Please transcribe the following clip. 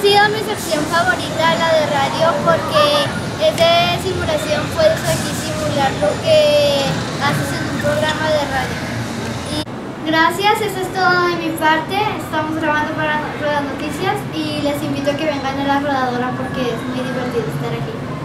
sido mi sección favorita, la de radio, porque es de simulación, puedes aquí simular lo que haces en un programa de radio. Y gracias, eso es todo de mi parte. Estamos grabando para Ruedas Noticias y les invito a que vengan a la rodadora porque es muy divertido estar aquí.